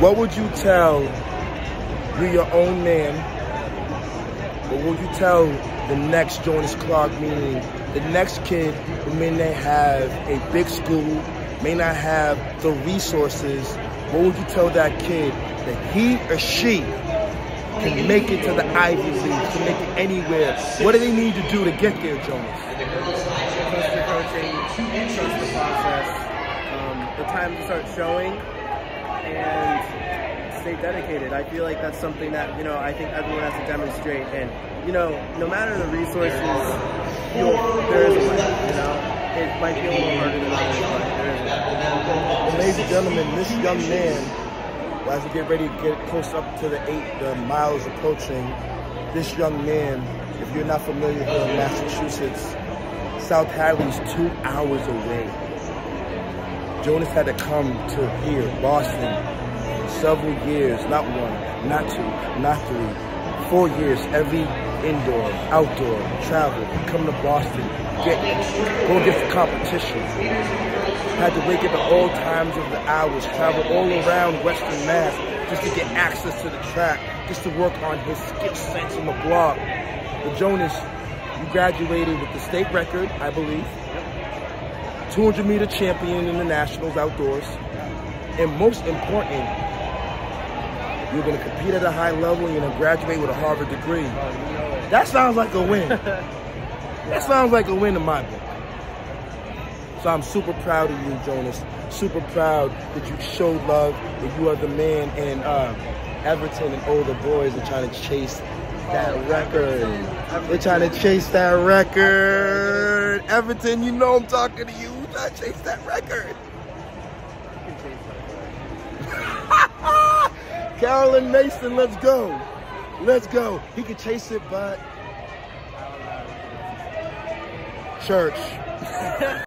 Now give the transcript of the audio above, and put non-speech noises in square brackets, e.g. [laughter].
What would you tell your own man? What would you tell the next Jonas Clarke, meaning the next kid who may not have a big school, may not have the resources? What would you tell that kid that he or she can make it to the Ivy League, can make it anywhere? What do they need to do to get there, Jonas? Your coaching, trust the process. Um, the time to start showing and stay dedicated. I feel like that's something that, you know, I think everyone has to demonstrate. And, you know, no matter the resources, there is a way, you know. It might be a little harder than others, but there is a way. Ladies and gentlemen, this young man, as we get ready to get close up to the eight the miles approaching, this young man, if you're not familiar here in Massachusetts, South Hadley's two hours away. Jonas had to come to here, Boston, several years, not one, not two, not three, four years, every indoor, outdoor, travel, come to Boston, get, go get the competition. Had to wake up at all times of the hours, travel all around Western Mass just to get access to the track, just to work on his skip sets on the block. But Jonas, you graduated with the state record, I believe. 200 meter champion in the nationals outdoors. And most important, you're going to compete at a high level and you're going to graduate with a Harvard degree. That sounds like a win. [laughs] That sounds like a win in my book. So I'm super proud of you, Jonas. Super proud that you showed love, that you are the man, and uh, Everton and all the boys are trying to chase that record. They're trying to chase that record. Everton, you know I'm talking to you. To chase that record. [laughs] Carolyn Mason, let's go. Let's go. He can chase it, but [laughs] church.